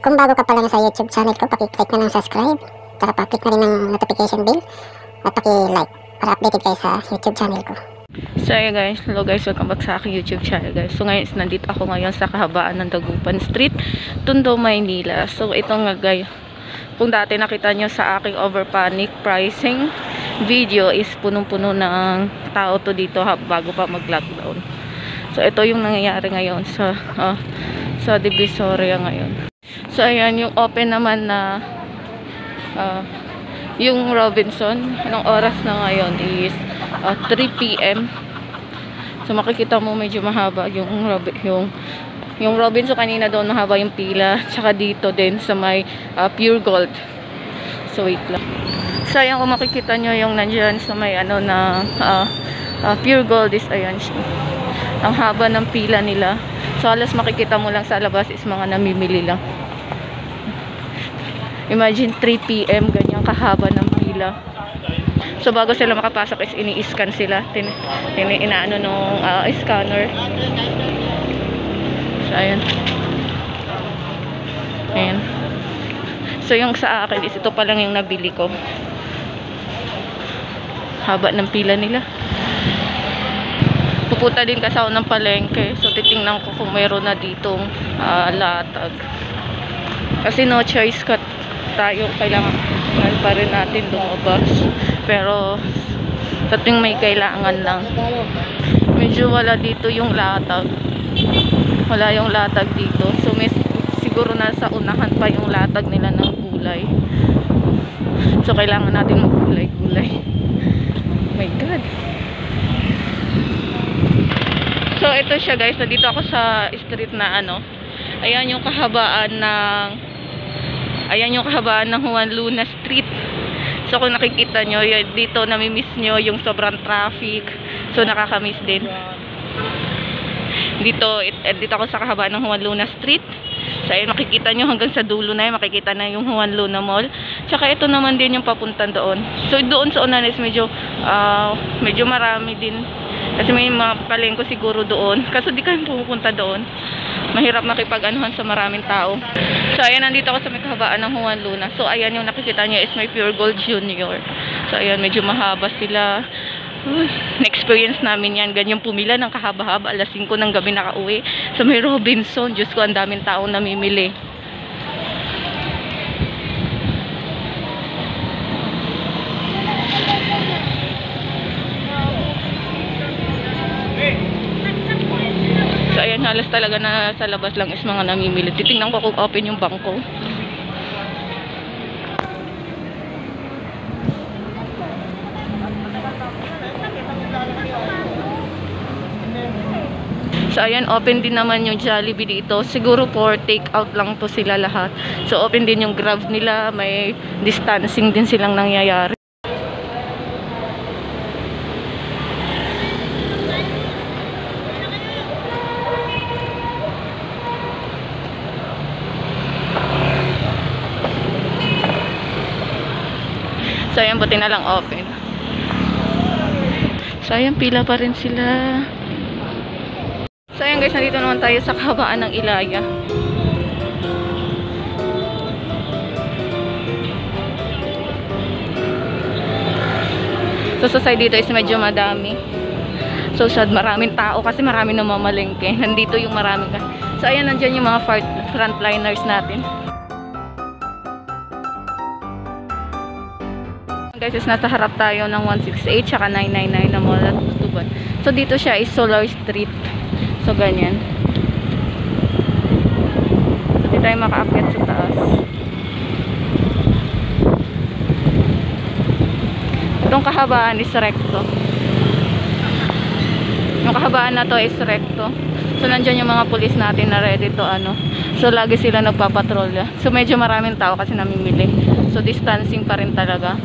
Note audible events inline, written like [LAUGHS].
bago ka pa sa YouTube channel ko, pakiclick na ng subscribe. Para pa-click na rin ng notification bell. At paki-like para updated kayo sa YouTube channel ko. So ayun guys, hello guys, welcome back sa aking YouTube channel guys. So ngayon, nandito ako ngayon sa kahabaan ng Dagupan Street, Tondo, Maynila. So ito nga guys, kung dati nakita nyo sa aking over panic pricing video is punong-puno ng tao to dito ha, bago pa mag-lockdown. So ito yung nangyayari ngayon sa ah, sa Divisoria ngayon. So ayan, yung open naman na ah, yung Robinson, anong oras na ngayon is ah, 3 p.m. So makikita mo medyo mahaba yung yung yung Robinson kanina doon mahaba yung pila, tsaka dito din sa may ah, Pure Gold. So wait lang. So ayan kung makikita nyo yung nandiyan sa may ano na ah, ah, Pure Gold is ayan siya. Ang haba ng pila nila. So halos makikita mo lang sa labas is mga namimili lang. Imagine 3 p.m. ganyan kahaba ng pila. So bago sila makapasok is ini-scan sila. Tin, inaano nung ah, scanner. So ayan. Ayan. So yung sa akin is ito pa lang yung nabili ko. Haba ng pila nila. Pupunta din kasi ako ng palengke. So titingnan ko kung meron na ditong ah, latag. Kasi no choice cut tayo kailangan pa rin natin lumabas. Pero sa tuwing may kailangan lang. Medyo wala dito yung latag. Wala yung latag dito. So may, siguro nasa unahan pa yung latag nila ng gulay. So kailangan natin maggulay gulay oh my god. So ito siya guys. Nandito ako sa street na ano. Ayan yung kahabaan ng Ayan yung kahabaan ng Juan Luna Street. So kung nakikita nyo, dito namimiss nyo yung sobrang traffic. So nakakamiss din. Dito, it, eh, dito ako sa kahabaan ng Juan Luna Street. So ayun, makikita nyo hanggang sa dulo na yun, makikita na yung Juan Luna Mall. Tsaka ito naman din yung papuntan doon. So doon sa unan is medyo, ah, medyo marami din. Kasi may mga palengko siguro doon. Kaso di kami pumupunta doon. Mahirap makipag-anuhan sa maraming tao. So, ayan, nandito ako sa may kahabaan ng Juan Luna. So, ayan yung nakikita niya is may Pure Gold Junior. So, ayan, medyo mahaba sila. Na-experience namin yan. Ganyan pumila ng kahaba-haba. Alas 5 ng gabi nakauwi. So, may Robinson. Diyos ko, ang daming taong namimili. Halos talaga na sa labas lang is mga namimili. Titingnan ko kung open yung bangko. So, ayan, open din naman yung Jollibee dito. Siguro for take out lang to sila lahat. So, open din yung Grab nila. May distancing din silang nangyayari. So, ayan, buti na lang open. So, ayan, pila pa rin sila. So, ayan guys, nandito naman tayo sa kahabaan ng Ilaya. So, sa side dito is medyo madami. So, sad maraming tao kasi maraming namamalengke. [LAUGHS] Nandito yung maraming. So, ayan, nandyan yung mga front, frontliners natin. Guys, is nasa harap tayo ng 168 tsaka 999 na mall at tutuban. So, dito siya is Solar Street. So, ganyan. So, di tayo makaakyat sa taas. Itong kahabaan is recto. Yung kahabaan na to is recto. So, nandyan yung mga pulis natin na ready to ano. So, lagi sila nagpapatrolya. So, medyo maraming tao kasi namimili. So, distancing pa rin talaga.